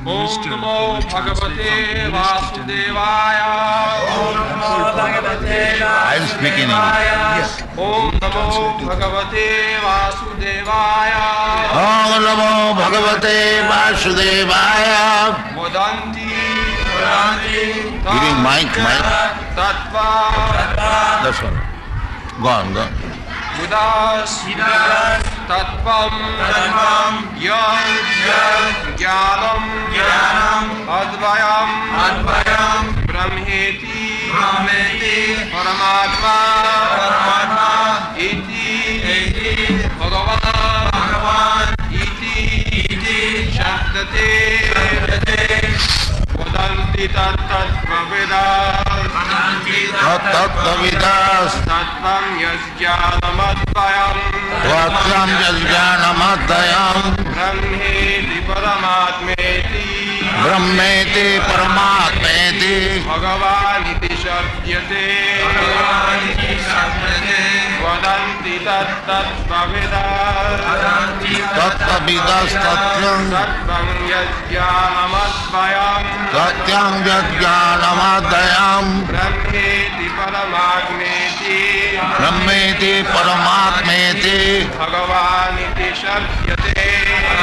ओम नमो भगवते वासुदेवाय। ओम नमो भगवते आई एम स्पीकिंग इंग्लिश नमो भगवते वासुदेवाय। ओम नमो भगवते वासुदेवाय। मोदन्ति मोदन्ति गिविंग माइक माइक तत्वा दैट्स ऑल गॉन गॉन तत्त्वं तत्त्वं ज्ञानं ज्ञानम् अद्वयम् अद्वयं ब्रह्मेति ब्रह्मेति परमात्मा परमात्मा इति इति भगवान् भगवान् इति इति शब्दते तदन्ति तत्तत्त्वविदास्तत्त्वं यज्ञानमद्वयम् त्वत्त्वं ब्रह्मेति परमात्मेति। ब्रह्मेति परमात्मेति भगवानिति शक्यते वदन्ति तत्तद्भविदन्ति तत्तविदस्तत्त्वं तत्त्वं ब्रह्मेति परमात्मेति। ब्रह्मेति परमात्मेति। भगवानिति शक्यते।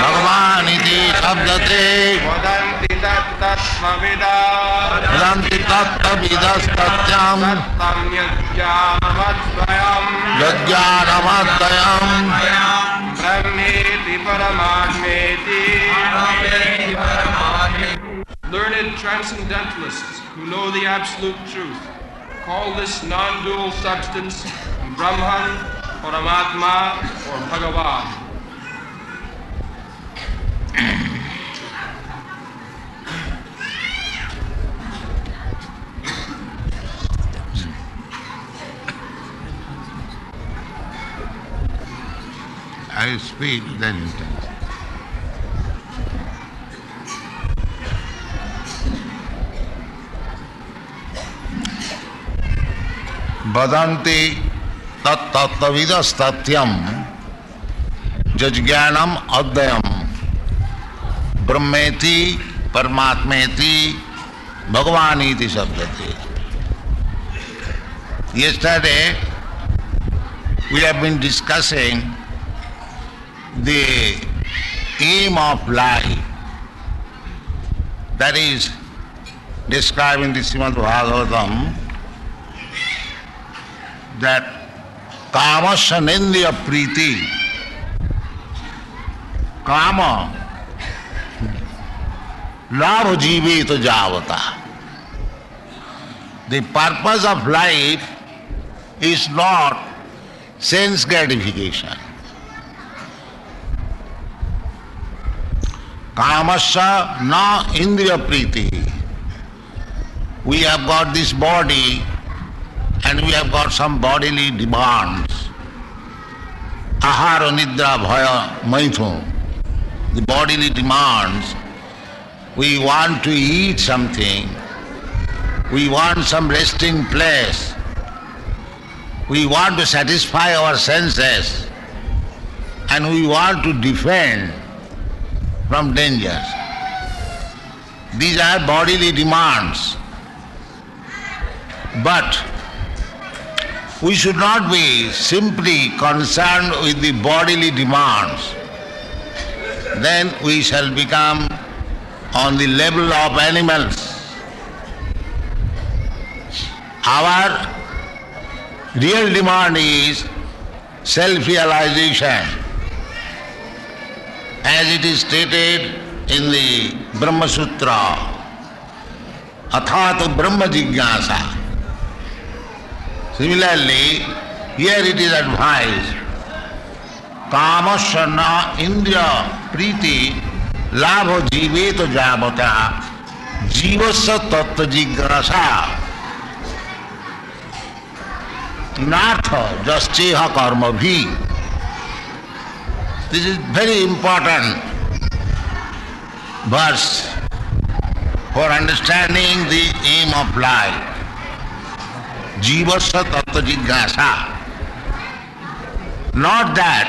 भगवानिति शब्दते वदन्ति तत्तत्त्वविदा वदन्ति तत्त्वविदस्तत्यं तत्त्वं यज्ञानमद्वयम् Bhagavan iti Shabdate. Vadanti tattatvavidas. Vedanti Tattvavidas Tatyam. Tattam yajjanamadvayam. Jajjanamadayam. Brahmeti paramatmeti. Learned transcendentalists who know the absolute truth call this non-dual substance Brahman, Paramatma, or Bhagavan. I speak then intense. वदन्ति तत्तत्विदस्तथ्यम जज्ञानम अद्वयम ब्रह्मेति परमात्मेति भगवानीति शब्दति Yesterday we have been discussing the aim of life that is described in the Srimad Bhagavatam that Kama sanendya Priti Kama Love Jiveta Javata The purpose of life is not sense gratification. Kamasya na indriya priti we have got this body and we have got some bodily demands. Ahara nidra bhaya maithun the bodily demands. We want to eat something. We want some resting place. We want to satisfy our senses. And we want to defend from dangers. These are bodily demands. But we should not be simply concerned with the bodily demands. Then we shall become on the level of animals. Our real demand is self-realization as it is stated in the Brahma Sutra, Athat Brahma Jignasa. Similarly, here it is advised, Kamasana Indriya Priti Labha Jivet Javata Jivasya Tattva Jignasa Nartha Jasceha Karma Bhi This is very important verse for understanding the aim of life. Jivasya tattva jignasa. Not that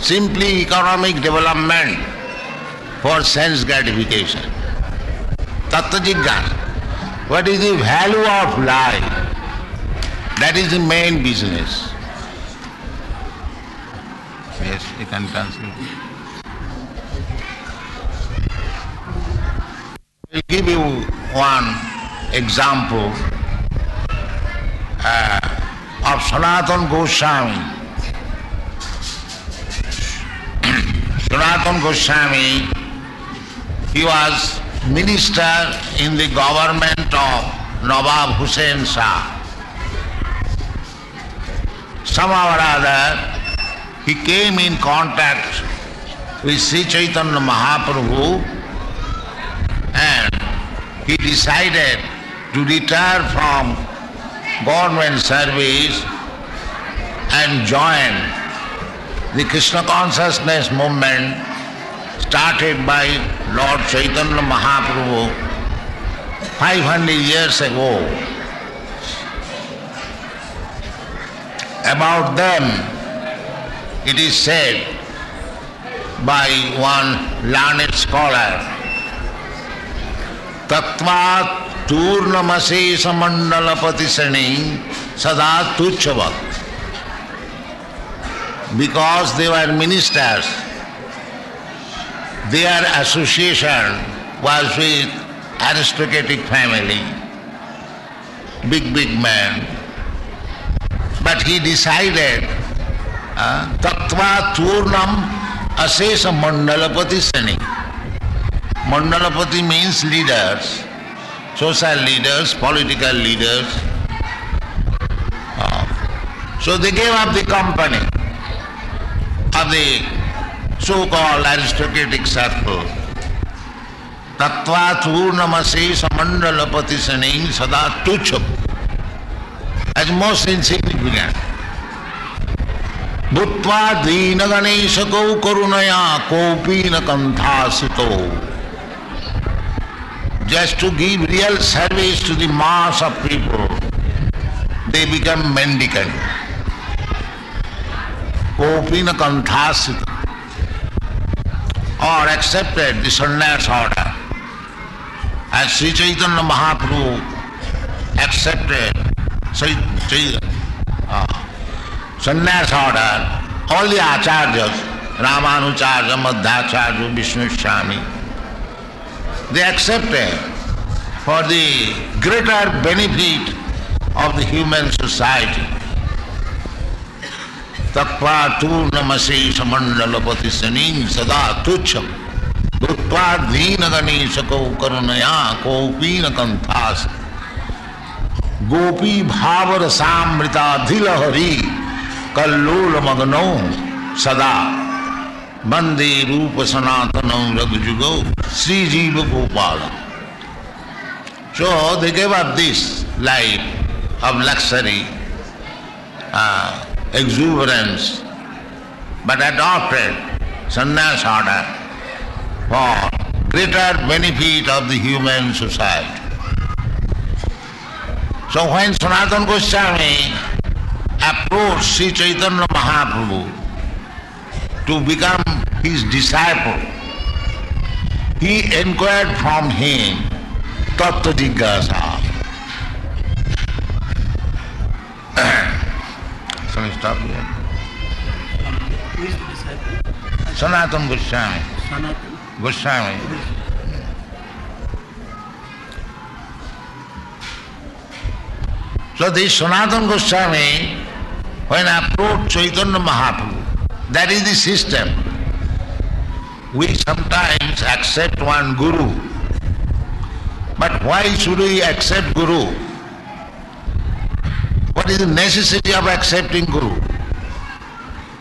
simply economic development for sense gratification. Tattva Jigyasa. What is the value of life? That is the main business. I'll give you one example uh, of Sanatan Goswami. Sanatan Goswami, he was minister in the government of Nawab Hussain Shah. Somehow or other, he came in contact with Sri Chaitanya Mahaprabhu and he decided to retire from government service and join the Krishna consciousness movement started by Lord Chaitanya Mahaprabhu 500 years ago. About them, it is said by one learned scholar, Tattva Turnamase Mandalapati Sani. Because they were ministers, their association was with aristocratic family, big, big man. But he decided, uh, Tattva Turnam Asesa Mandalapati Sani. Mandalapati means leaders, social leaders, political leaders. Uh, so they gave up the company of the so-called aristocratic circle. Tattva Turnamase Samandalapati Sani Sada Tucham as most insignificant. भूत्वा दीन गणेश कौ करुणया कौपी न कंथासित just to give real service to mass of people they become mendicant copy न कंथासित और accepted this order and Shri Chaitanya Mahaprabhu accepted Shri Chaitanya sannyasa order all the acharya Ramanujacharya Madhvacharya Vishnu Swami they accept for the greater benefit of the human society तक्वा तू नमसी समंडल पति सनी सदा तुच्छ दुत्वा दीन गणी सको करुणया कोपी न कंथास गोपी भावर सामृता धिलहरी kallol magno sada Bande Rupa Sanatanam Raghujugo Sri Jiva Gopala. So they gave up this life of luxury, uh, exuberance, but adopted sannyas order for greater benefit of the human society. So when Sanatana Goswami approached Sri Chaitanya Mahaprabhu to become his disciple, he inquired from him Tattva Jigyasa. Shall we stop here? Who is the disciple? Sanatana Goswami. Sanatan. Goswami. So this Sanatana Goswami, when approached Chaitanya Mahaprabhu, that is the system. We sometimes accept one guru. But why should we accept guru? What is the necessity of accepting guru?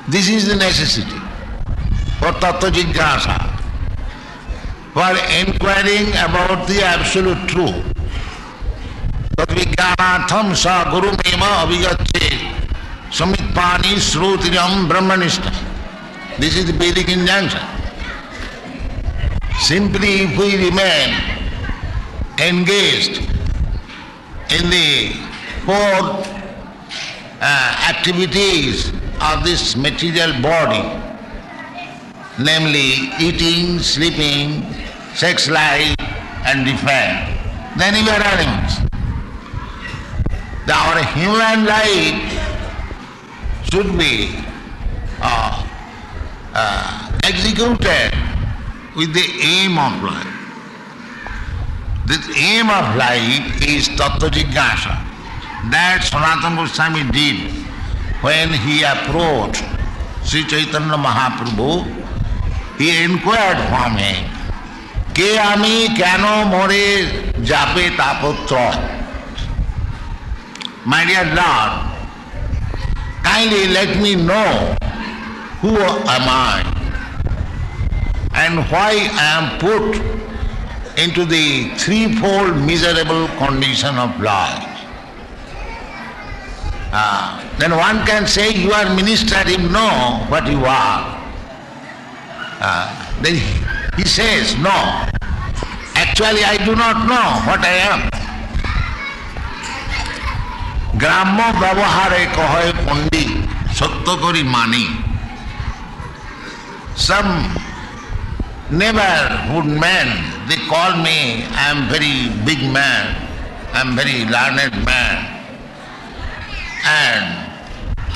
This is the necessity for tattva jigyasa, for inquiring about the absolute truth. तद्विज्ञानार्थम स गुरुमेव अभिगच्छे Samitpani Srutiram Brahmanishta. This is the Vedic injunction. Simply if we remain engaged in the four uh, activities of this material body, namely eating, sleeping, sex life, and defense, then we are animals. Our human life should be uh, uh, executed with the aim of life. The aim of life is Tattva Jignasa. That Sanatana Goswami did when he approached Sri Chaitanya Mahaprabhu. He inquired from him, কে আমি কেন মরে যাবে তাপত্র My dear Lord, kindly let me know who am I and why I am put into the threefold miserable condition of life. Ah, then one can say you are minister, you know what you are. Ah, then he says, no, actually I do not know what I am. গ্রাম্য ব্যবহারে কহে পণ্ডিত, সত্য করি মানি। Some never good man they call me I am very big man I am very learned man and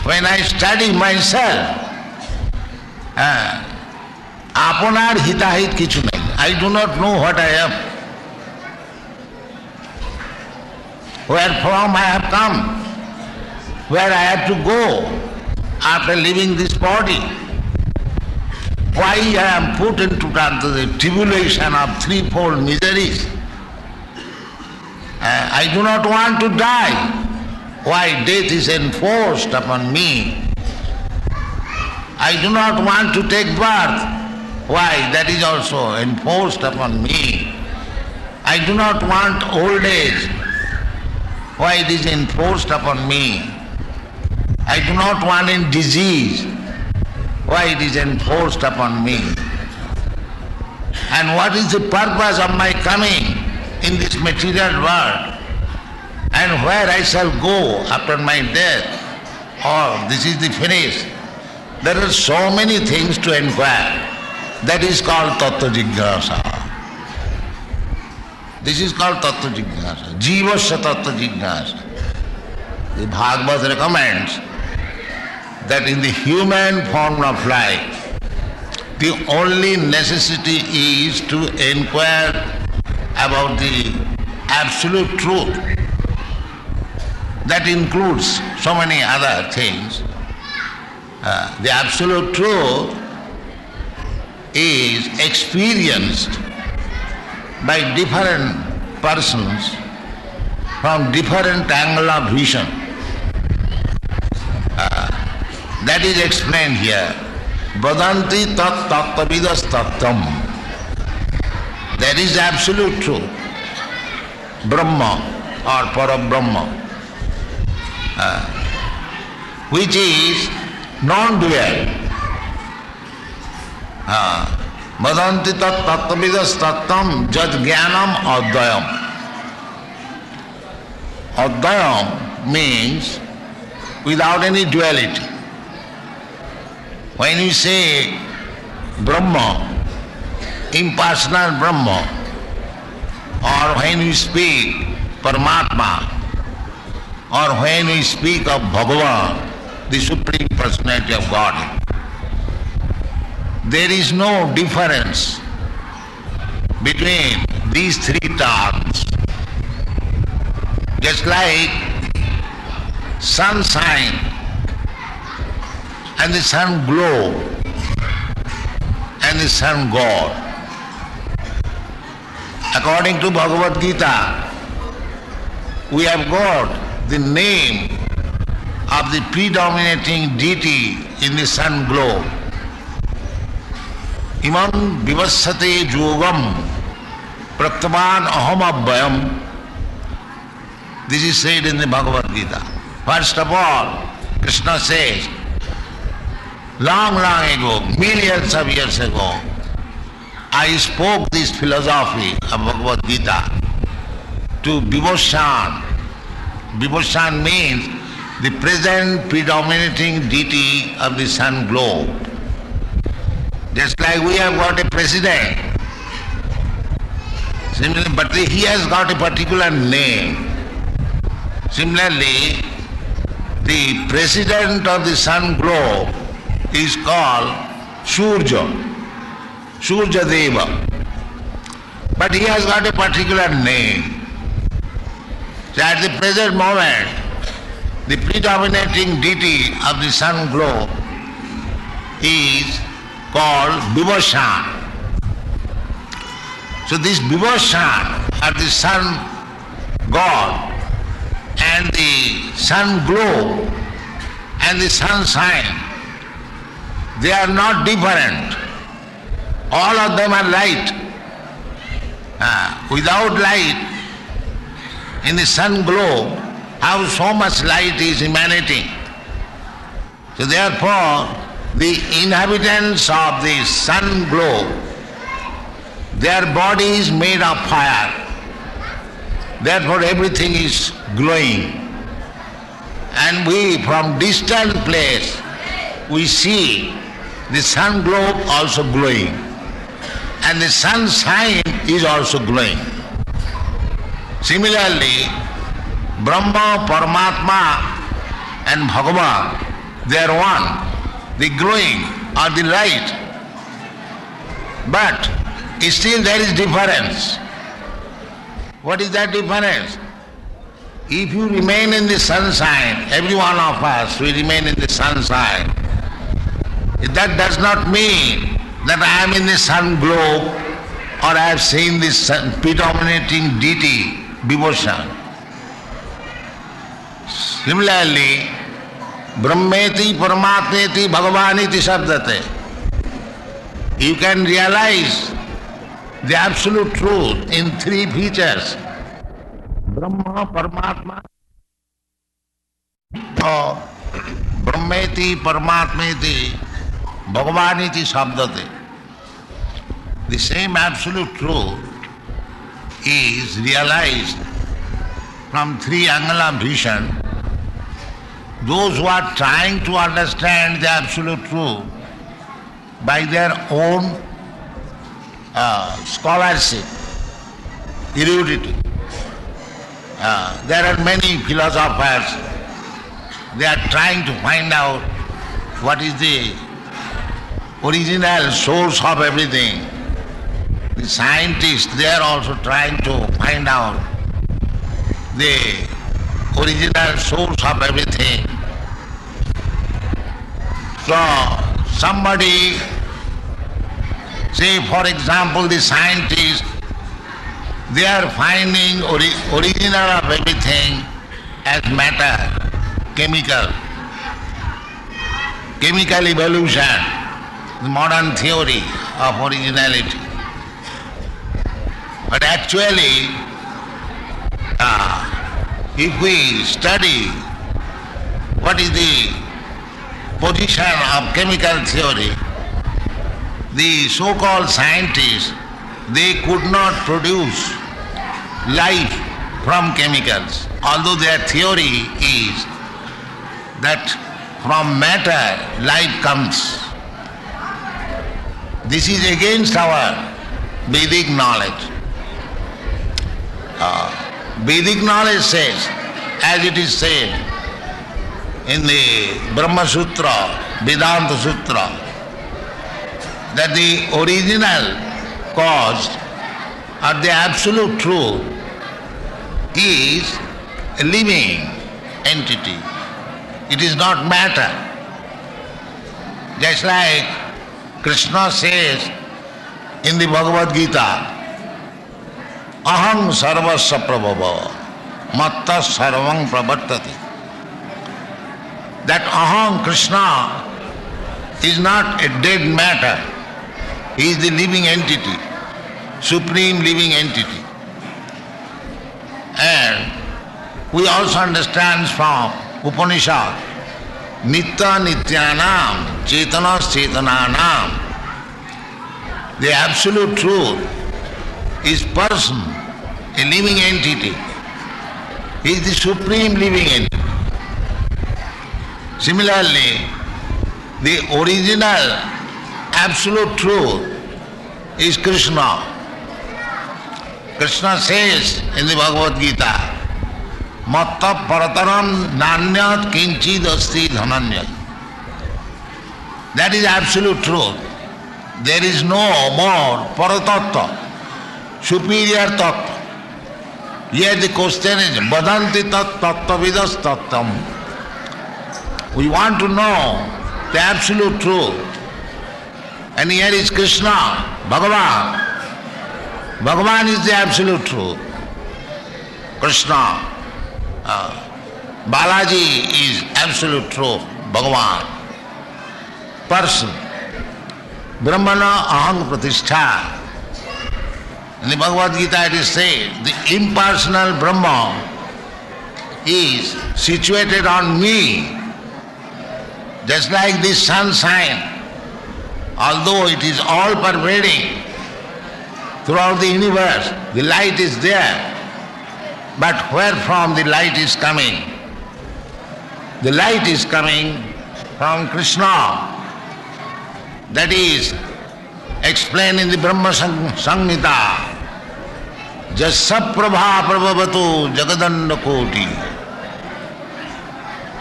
when I study myself হ্যাঁ আপনার হিতাহিত কিছু নেই। I do not know what I am where from I have come, where I have to go after leaving this body. Why I am put into the tribulation of threefold miseries. Uh, I do not want to die. Why death is enforced upon me. I do not want to take birth. Why that is also enforced upon me. I do not want old age. Why it is enforced upon me? I do not want in disease. Why it is enforced upon me? And what is the purpose of my coming in this material world? And where I shall go after my death? Oh, this is the finish. There are so many things to inquire. That is called Tattva Jignasa. This is called Tattva Jignasa. Jivasya Tattva Jignasa. The Bhagavad recommends that in the human form of life, the only necessity is to inquire about the absolute truth. That includes so many other things. Uh, the absolute truth is experienced by different persons from different angle of vision. Uh, that is explained here. Vadanti tat tattavidas tattam. That is absolute truth. Brahma or Parabrahma, uh, which is non-dual. Vadanti मदंति तत्विद तत्म जद ज्ञानम अद्वयम। अद्वयम means without any duality when you say Brahman impersonal ब्रह्म और when you speak Paramatma और when you speak of Bhagavan the supreme personality of God there is no difference between these three terms. Just like sun sunshine and the sun glow and the sun God. According to Bhagavad Gita, we have got the name of the predominating deity in the sun globe. इमं विवस्थते जोगम प्रतमान अहम अव्ययम this is said in the Bhagavad Gita first of all Krishna say long long ago millions of years ago I spoke this philosophy of Bhagavad Gita to Vivasvan Vivasvan means the present predominating deity of the sun globe Just like we have got a president, Similarly, but he has got a particular name. Similarly, the president of the sun globe is called Surja, Surja Deva. But he has got a particular name. So at the present moment, the predominating deity of the sun globe is called Vivasvan. So this Vivasvan or the sun god and the sun globe and the sun sign, they are not different. All of them are light. Ah, without light, in the sun globe, how so much light is emanating. So therefore, the inhabitants of the sun globe, their body is made of fire. Therefore everything is glowing. And we from distant place, we see the sun globe also glowing. And the sun sign is also glowing. Similarly, Brahma, Paramatma and Bhagavan, they are one. The glowing or the light. But still there is difference. What is that difference? If you remain in the sunshine, every one of us will remain in the sunshine. That does not mean that I am in the sun globe or I have seen this predominating deity, devotion. Similarly, Brahmeti, Paramatmeti, Bhagavaniti Sabdate. You can realize the absolute truth in three features. Brahma, Paramatma, or Brahmeti, Paramatmeti, Bhagavaniti Sabdate. The same absolute truth is realized from three angala vision. Those who are trying to understand the absolute truth by their own uh, scholarship, erudity. Uh, there are many philosophers, they are trying to find out what is the original source of everything. The scientists, they are also trying to find out the original source of everything. So, somebody, say for example the scientists, they are finding ori- original of everything as matter, chemical, chemical evolution, the modern theory of originality. But actually, uh, if we study what is the position of chemical theory, the so-called scientists, they could not produce life from chemicals, although their theory is that from matter life comes. This is against our Vedic knowledge. Uh, Vedic knowledge says, as it is said in the Brahma Sutra, Vedanta Sutra, that the original cause or the absolute truth is a living entity. It is not matter. Just like Krishna says in the Bhagavad Gita, Aham sarvasya prabhava, matta sarvam pravartati. That Aham Krishna is not a dead matter. He is the living entity, supreme living entity. And we also understand from Upanishad, Nitya Nityanam, Chetana Chetananam. The absolute truth is person, a living entity. He is the supreme living entity. Similarly, the original absolute truth is Krishna. Krishna says in the Bhagavad Gita, Matta parataram nanyat kinchid asti dhananya. That is absolute truth. There is no more paratattva, superior tattva. Yet the question is, Badanti tat tattvavidas tattam. We want to know the absolute truth. And here is Krishna, Bhagavan. Bhagavan is the absolute truth. Krishna, uh, Balaji is absolute truth, Bhagavan. Person. Brahmana ahang pratishtha. In the Bhagavad Gita it is said, the impersonal Brahma is situated on me, just like this sunshine. Although it is all pervading throughout the universe, the light is there. But where from the light is coming? The light is coming from Krishna. That is explained in the Brahma Samhita. Jasaprabha prabhavato jagadanda koti.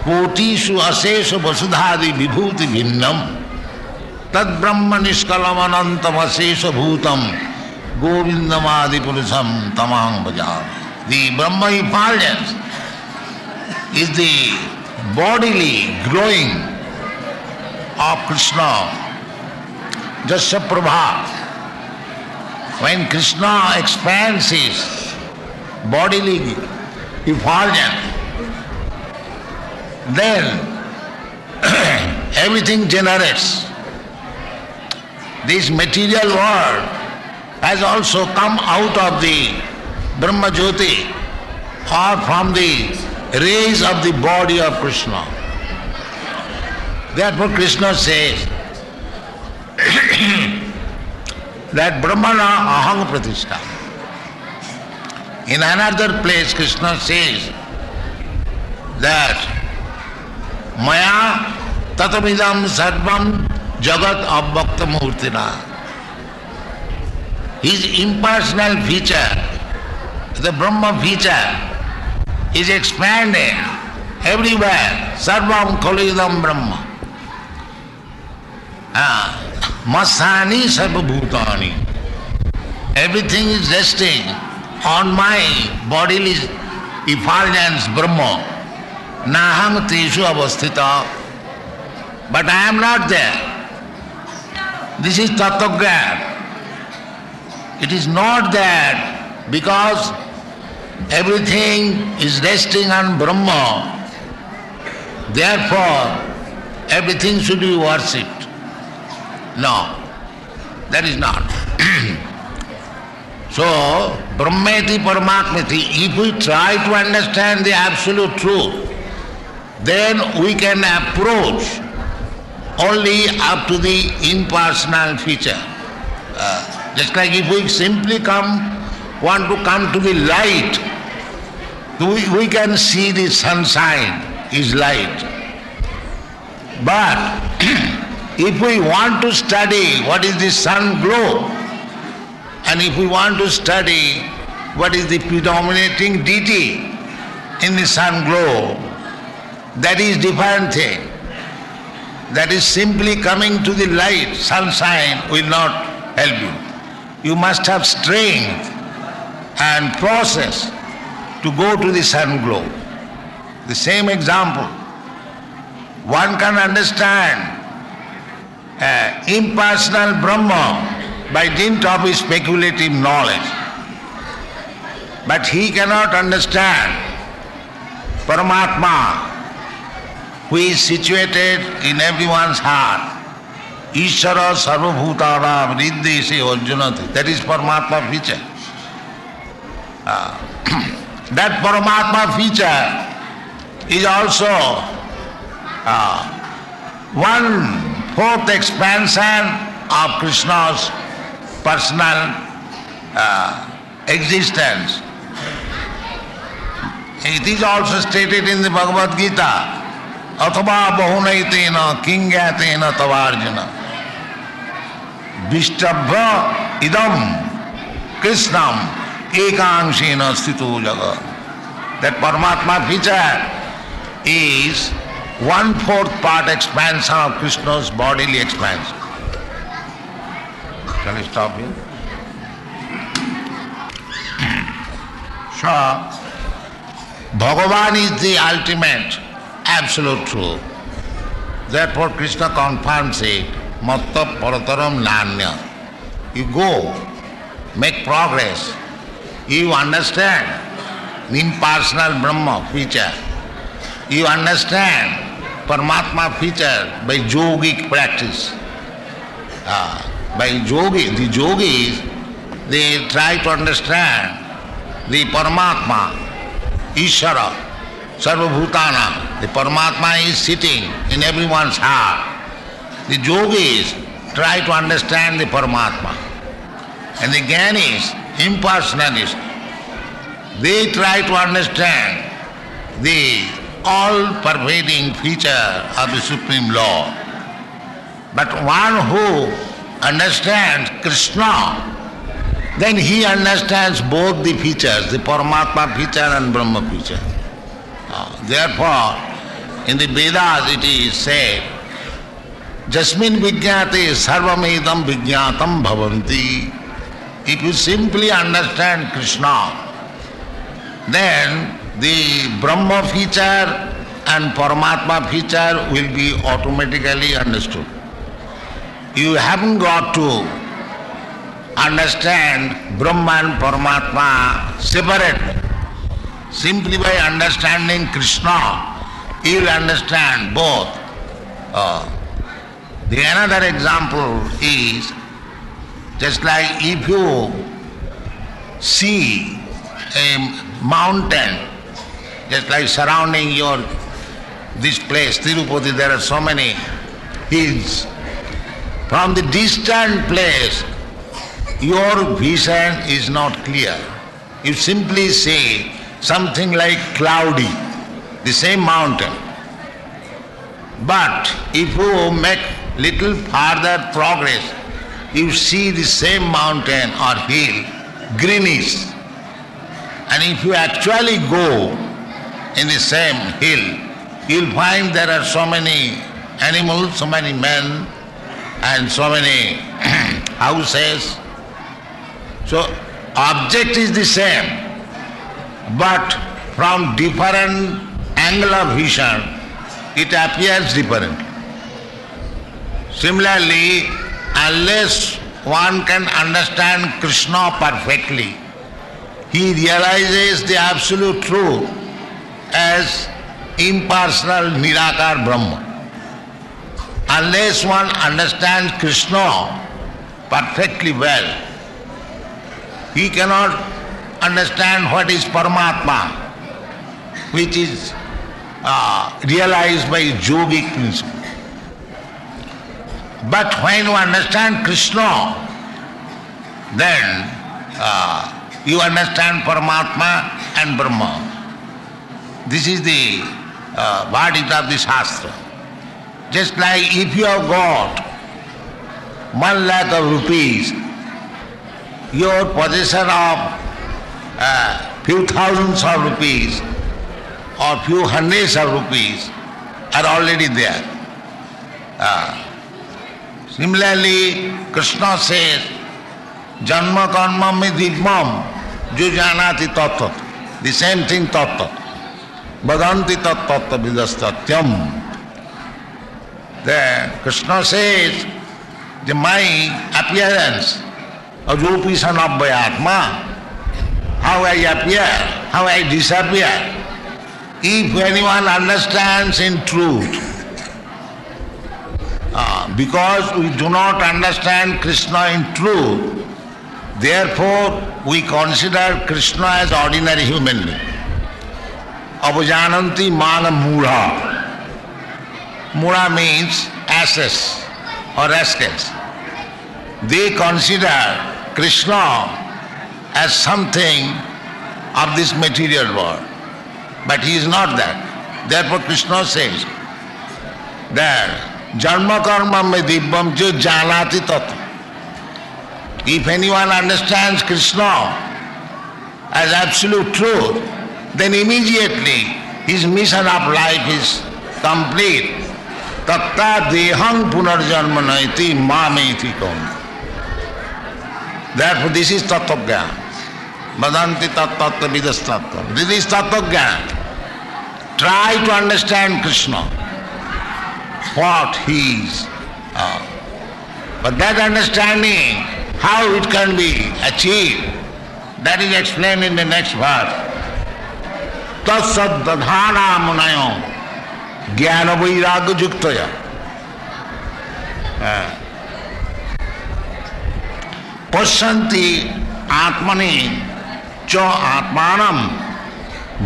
Kotishu asesha vasudhadi vibhuti bhinnam. Tad brahma niskalam anantam asesha bhutam. Govindamadi purusham tamang bhajar. The Brahma effulgence is the bodily glowing of Krishna. Jasya Prabha. When Krishna expands his bodily effulgence, then everything generates. This material world has also come out of the Brahma Jyoti or from the rays of the body of Krishna. Therefore Krishna says that Brahmana ahang pratishtha. In another place Krishna says that Maya tatamidam sarvam jagat abhakta murtina. His impersonal feature, the Brahma feature, is expanding everywhere. Sarvam khalidam Brahma. Ah, Masani sarvabhutani. Everything is resting on my bodily effulgence Brahma. Naham teshu avasthita. But I am not there. This is Tattvagyana. It is not that because everything is resting on Brahma, therefore everything should be worshipped. No, that is not. so, Brahmeti Paramatmati, if we try to understand the absolute truth, then we can approach only up to the impersonal feature. Uh, just like if we simply come, want to come to the light, we, we can see the sunshine is light. But if we want to study what is the sun glow, and if we want to study what is the predominating deity in the sun glow, that is different thing. That is simply coming to the light, sunshine will not help you. You must have strength and process to go to the sun glow. The same example. One can understand uh, impersonal Brahma by dint of his speculative knowledge. But he cannot understand Paramatma who is situated in everyone's heart. Ishara sarvabhutanam riddese arjunati. That is Paramatma feature. Uh, that Paramatma feature is also uh, one fourth expansion of Krishna's personal uh, existence. It is also stated in the Bhagavad Gita, अथवा बहुन न किंगते न तवार्जुन। विष्टभ इदम कृष्णम एकांशी न स्थित जगत that Paramatma feature is one fourth part expansion of Krishna bodily expansion stop Bhagavan is the ultimate absolute truth. Therefore Krishna confirms it, matta parataram nanya. You go, make progress, you understand impersonal Brahma feature. You understand Paramatma feature by yogic practice. Ah, by yogi, the yogis, they try to understand the Paramatma, Ishara, Sarvabhutana. The Paramatma is sitting in everyone's heart. The yogis try to understand the Paramatma. And the Gyanis, impersonalists, they try to understand the all-pervading feature of the Supreme Law. But one who understands Krishna, then he understands both the features, the Paramatma feature and Brahma feature. Therefore, in the Vedas it is said, Jasmin vijnate sarvamedam vijnatam bhavanti. If you simply understand Krishna, then the Brahma feature and Paramatma feature will be automatically understood. You haven't got to understand Brahma and Paramatma separately. Simply by understanding Krishna, you will understand both. Uh, the another example is just like if you see a mountain, just like surrounding your this place, Tirupati, there are so many hills. From the distant place, your vision is not clear. You simply see something like cloudy, the same mountain. But if you make little further progress, you see the same mountain or hill, greenish. And if you actually go in the same hill, you'll find there are so many animals, so many men, and so many houses. So object is the same, but from different angle of vision, it appears different. Similarly, unless one can understand Krishna perfectly, he realizes the absolute truth as impersonal Nirakar Brahma. Unless one understands Krishna perfectly well, he cannot understand what is Paramatma, which is uh, realized by yogic principle. But when you understand Krishna, then uh, you understand Paramatma and Brahma. This is the uh, of the Shastra. Just like if you have got one lakh of rupees, your possession of few thousands of rupees or few hundreds of rupees are already there. Uh, similarly, Krishna says, Janma karma me divmam jo janati tattat. The same thing tattat. Vadanti tattat vidastatyam. Then Krishna says, the my appearance, arupishan abhyatma, how I appear, how I disappear. If anyone understands in truth, uh, because we do not understand Krishna in truth, therefore we consider Krishna as ordinary human being. Avajananti mana mudha. Mura means asses or rascals. They consider Krishna as something of this material world. But he is not that. Therefore Krishna says that Janma karma me dibbam jo janati tat. If anyone understands Krishna as absolute truth, then immediately his mission of life is complete. Tatta dehang punarjanma naiti mameti kon. Therefore this is tattva Vadanti tattva vidas tattva. This is tattva Try to understand Krishna, what he is. Uh, but that understanding, how it can be achieved, that is explained in the next verse. Dadhana munayo jnana vairagya juktaya. पश्यन्ति आत्मनि च आत्मान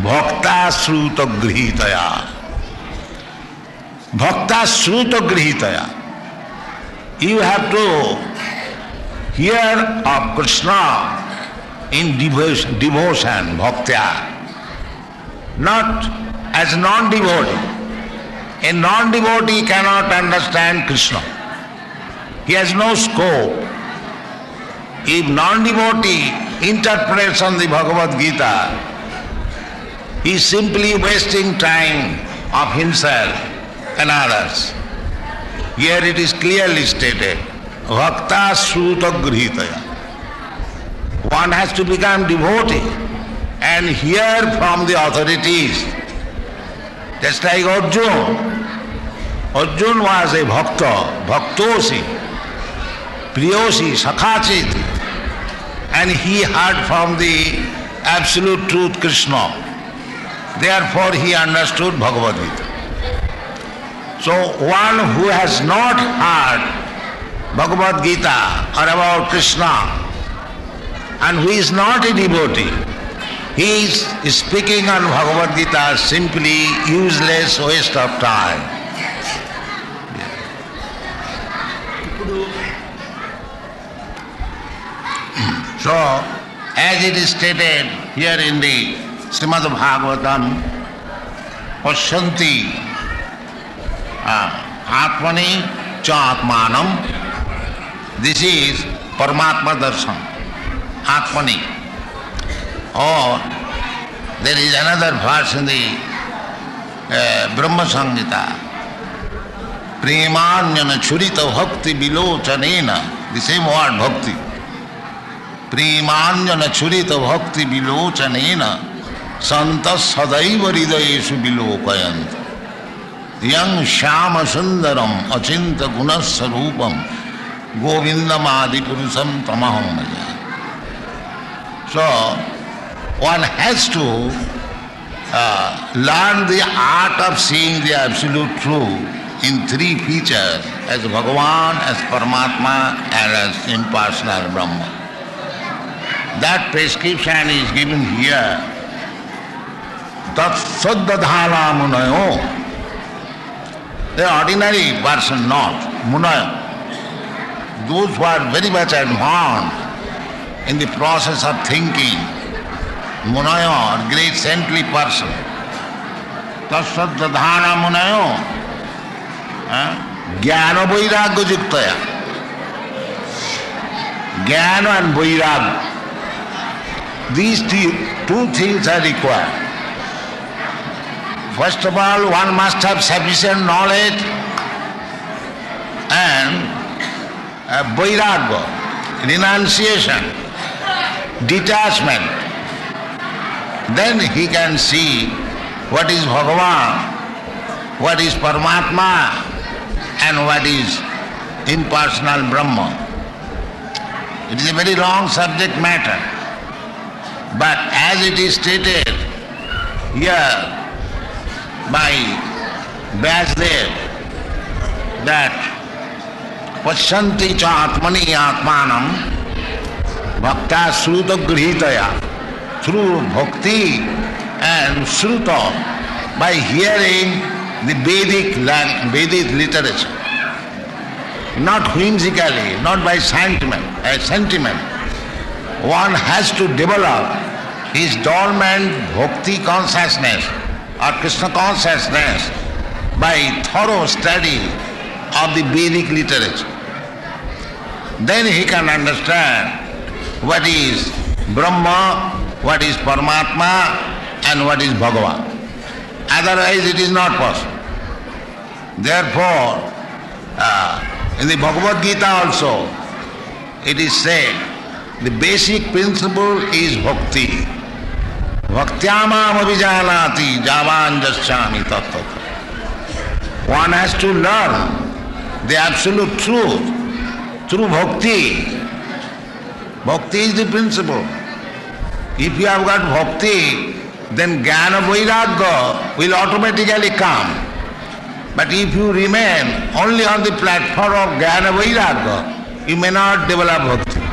भक्ता श्रुत गृहितया भक्ता श्रुत गृहितया you have to hear of Krishna in devotion भक्त्या not as non devotee a non devotee cannot understand Krishna he has no scope if non devotee interprets on the Bhagavad Gita, he is simply wasting time of himself and others. Here it is clearly stated, Bhakta Sruta Grihitaya. One has to become devotee and hear from the authorities. Just like Arjun. Arjun was a bhakta, bhaktosi, priyosi, sakhachit, and he heard from the absolute truth Krishna. Therefore he understood Bhagavad Gita. So one who has not heard Bhagavad Gita or about Krishna and who is not a devotee, he is speaking on Bhagavad Gita simply useless waste of time. So, as it is stated here in the Srimad Bhagavatam, Pasyanti uh, Atmani cha Atmanam, this is Paramatma Darshan, Atmani. Or there is another verse in the uh, Brahma Samhita, Premanyana Churita Bhakti Vilochanena, the same word Bhakti. प्रेमाजन छुरीत भक्ति विलोचन संत सदैव हृदय विलोकय यं श्याम सुंदरम अचिंत गुण स्वरूप गोविंदमादिपुरुषम तमहम मज़ा so one has to learn the art of seeing the absolute truth in three features as Bhagavan as Paramatma and as impersonal Brahman That prescription is given here. Tat saddadhana munayo. The ordinary person not, munayo. Those who are very much advanced in the process of thinking, munayo or great saintly person. Tat saddadhana munayo. ज्ञान वैराग्य युक्तया ज्ञान and vairagya these two, things are required. First of all, one must have sufficient knowledge and uh, vairagya, renunciation, detachment. Then he can see what is Bhagavan, what is Paramatma, and what is impersonal Brahma. It is a very long subject matter. But as it is stated here by Vyasdev that Pasyanti cha atmani atmanam bhakta sruta grihitaya through bhakti and sruta by hearing the Vedic, Vedic literature not whimsically, not by sentiment, uh, sentiment. One has to develop his dormant bhakti consciousness or Krishna consciousness by thorough study of the Vedic literature. Then he can understand what is Brahma, what is Paramatma and what is Bhagavan. Otherwise it is not possible. Therefore, uh, in the Bhagavad Gita also, it is said the basic principle is bhakti. Bhaktyamam abhijanati javan jasyami tattva. One has to learn the absolute truth through bhakti. Bhakti is the principle. If you have got bhakti, then jnana vairagya will automatically come. But if you remain only on the platform of jnana vairagya, you may not develop bhakti.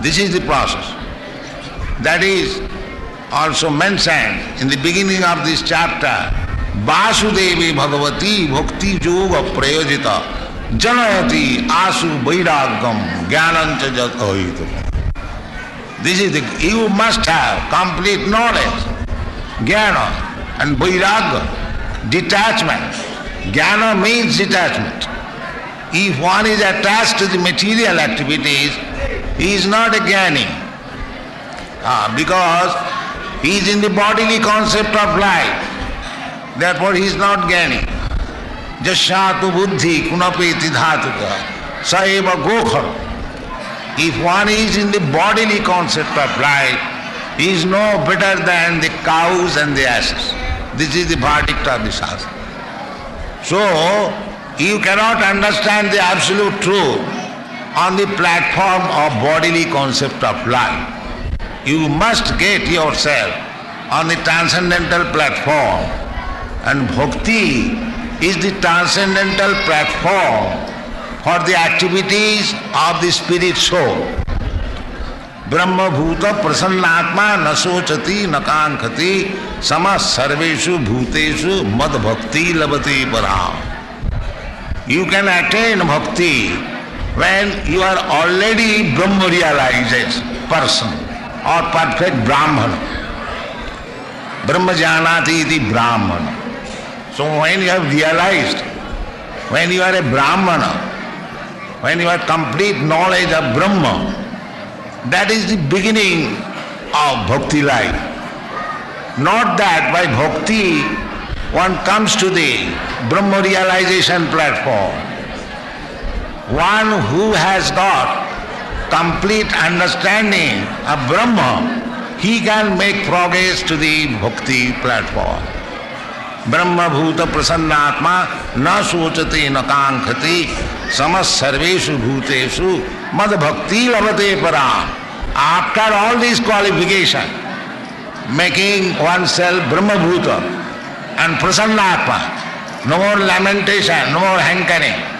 This is the process. That is also mentioned in the beginning of this chapter. Vasudevi Bhagavati Bhakti Yoga Prayojita Janayati Asu Vairagam Jnanancha Jat This is the, you must have complete knowledge, jnana and vairagya, detachment. Jnana means detachment. If one is attached to the material activities, he is not a jnani. Ah, because he is in the bodily concept of life. Therefore he is not jnani. Jasyatu buddhi kunapeti dhatuka saeva gokhar. If one is in the bodily concept of life, he is no better than the cows and the asses. This is the verdict of the Shastra. So, you cannot understand the absolute truth on the platform of bodily concept of life. You must get yourself on the transcendental platform and bhakti is the transcendental platform for the activities of the spirit soul. ब्रह्मभूत प्रसन्नात्मा न सोचती न कांक्षति सम सर्वेशु भूतेषु मद भक्ति लभते पराम You can attain bhakti when you are already Brahma realized person or perfect Brahman. Brahma janati iti Brahman. So when you have realized, when you are a Brahmana, when you have complete knowledge of Brahma, that is the beginning of bhakti life. Not that by bhakti one comes to the Brahma realization platform one who has got complete understanding of Brahma, he can make progress to the bhakti platform. Brahma Bhuta Prasannatma na sochate na kaankhati samas sarveshu bhuteshu mad bhakti lavate para. After all these qualifications, making oneself Brahma Bhuta and Prasannatma, no more lamentation, no more hankering.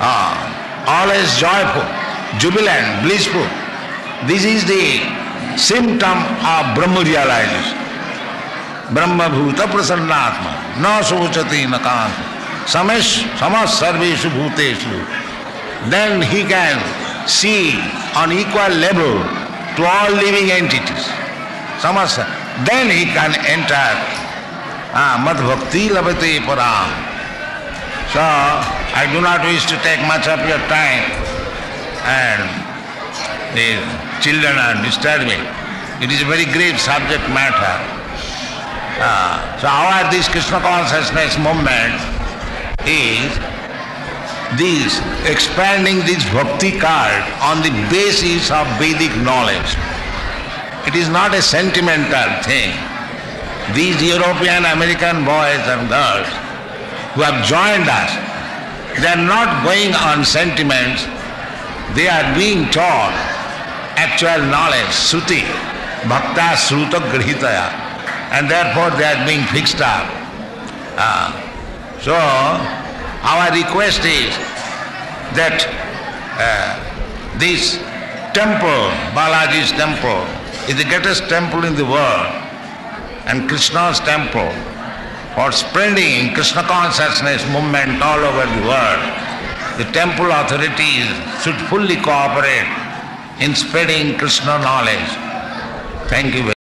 Ah, always joyful, jubilant, blissful. This is the symptom of Brahma realization. Brahma Bhuta Prasannatma, na Suchati Nakant, Samesh, Samas Sarveshu Bhuteshu. Then he can see on equal level to all living entities. Samas, then he can enter ah, Mad Bhakti Labate so, I do not wish to take much of your time and the children are disturbing. It is a very grave subject matter. Uh, so our this Krishna consciousness movement is this expanding this bhakti card on the basis of Vedic knowledge. It is not a sentimental thing. These European American boys and girls who have joined us, they are not going on sentiments, they are being taught actual knowledge, Suti, Bhakta Sruta Grihitaya, and therefore they are being fixed up. Uh, so, our request is that uh, this temple, Balaji's temple, is the greatest temple in the world, and Krishna's temple for spreading Krishna consciousness movement all over the world. The temple authorities should fully cooperate in spreading Krishna knowledge. Thank you very